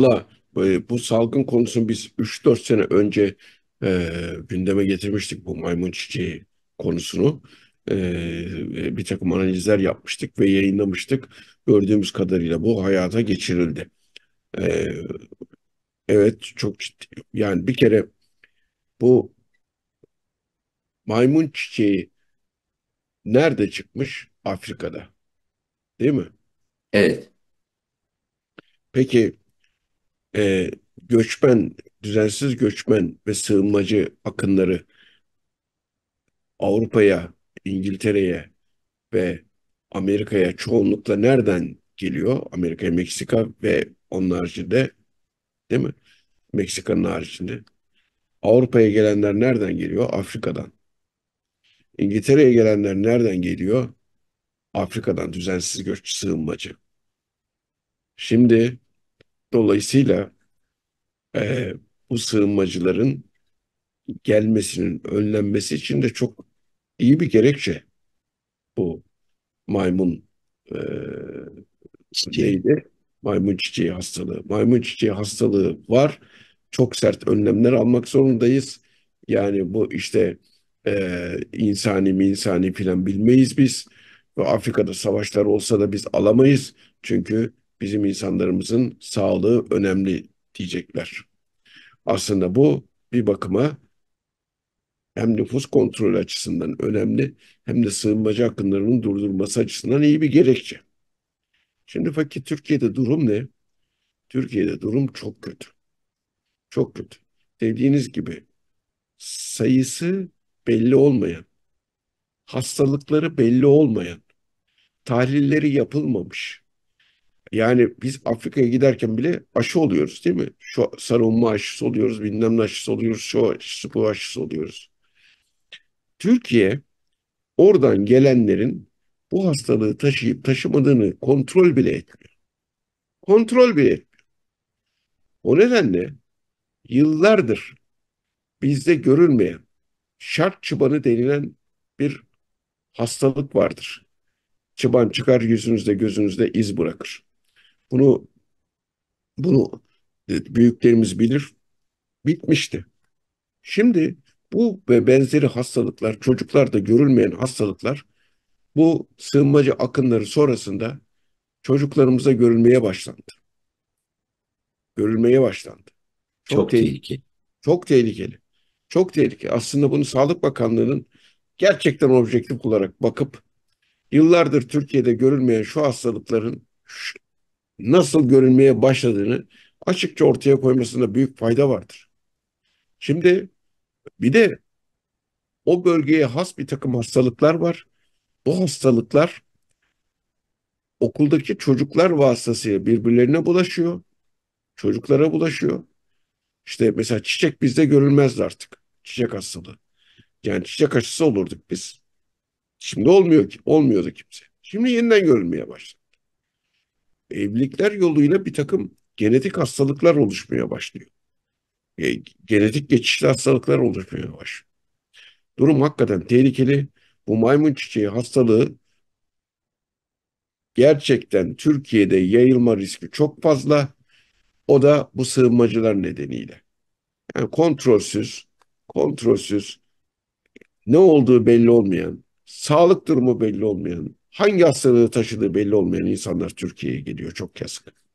La, e, bu salgın konusunu biz 3-4 sene önce e, gündeme getirmiştik bu maymun çiçeği konusunu. E, bir takım analizler yapmıştık ve yayınlamıştık. Gördüğümüz kadarıyla bu hayata geçirildi. E, evet çok ciddi. Yani bir kere bu maymun çiçeği nerede çıkmış? Afrika'da. Değil mi? Evet, Peki e, göçmen, düzensiz göçmen ve sığınmacı akınları Avrupa'ya, İngiltere'ye ve Amerika'ya çoğunlukla nereden geliyor? Amerika'ya, Meksika ve onun haricinde değil mi? Meksika'nın haricinde. Avrupa'ya gelenler nereden geliyor? Afrika'dan. İngiltere'ye gelenler nereden geliyor? Afrika'dan düzensiz göç sığınmacı. Şimdi dolayısıyla e, bu sığınmacıların gelmesinin önlenmesi için de çok iyi bir gerekçe bu maymun e, çiçeği. neydi? Maymun çiçeği hastalığı. Maymun çiçeği hastalığı var. Çok sert önlemler almak zorundayız. Yani bu işte e, insani mi insani filan bilmeyiz biz. Ve Afrika'da savaşlar olsa da biz alamayız. Çünkü bizim insanlarımızın sağlığı önemli diyecekler. Aslında bu bir bakıma hem nüfus kontrolü açısından önemli hem de sığınmacı akınlarının durdurulması açısından iyi bir gerekçe. Şimdi fakir Türkiye'de durum ne? Türkiye'de durum çok kötü. Çok kötü. Dediğiniz gibi sayısı belli olmayan, hastalıkları belli olmayan, tahlilleri yapılmamış. Yani biz Afrika'ya giderken bile aşı oluyoruz değil mi? Şu sarılma aşısı oluyoruz, bilmem ne aşısı oluyoruz, şu aşısı, bu aşısı oluyoruz. Türkiye oradan gelenlerin bu hastalığı taşıyıp taşımadığını kontrol bile etmiyor. Kontrol bile etmiyor. O nedenle yıllardır bizde görülmeyen şark çıbanı denilen bir hastalık vardır. Çıban çıkar yüzünüzde gözünüzde iz bırakır. Bunu bunu büyüklerimiz bilir. Bitmişti. Şimdi bu ve benzeri hastalıklar çocuklarda görülmeyen hastalıklar bu sığınmacı akınları sonrasında çocuklarımıza görülmeye başlandı. Görülmeye başlandı. Çok Çok tehlikeli. tehlikeli. Çok tehlikeli. Çok tehlikeli. Aslında bunu Sağlık Bakanlığı'nın gerçekten objektif olarak bakıp yıllardır Türkiye'de görülmeyen şu hastalıkların nasıl görülmeye başladığını açıkça ortaya koymasında büyük fayda vardır. Şimdi bir de o bölgeye has bir takım hastalıklar var. Bu hastalıklar okuldaki çocuklar vasıtasıyla birbirlerine bulaşıyor. Çocuklara bulaşıyor. İşte mesela çiçek bizde görülmezdi artık. Çiçek hastalığı. Yani çiçek aşısı olurduk biz. Şimdi olmuyor ki. Olmuyordu kimse. Şimdi yeniden görülmeye başladı. Evlilikler yoluyla bir takım genetik hastalıklar oluşmaya başlıyor. E, genetik geçişli hastalıklar oluşmaya başlıyor. Durum hakikaten tehlikeli. Bu maymun çiçeği hastalığı gerçekten Türkiye'de yayılma riski çok fazla. O da bu sığınmacılar nedeniyle. Yani kontrolsüz, kontrolsüz, ne olduğu belli olmayan, sağlık durumu belli olmayan, hangi hastalığı taşıdığı belli olmayan insanlar Türkiye'ye geliyor. Çok yazık.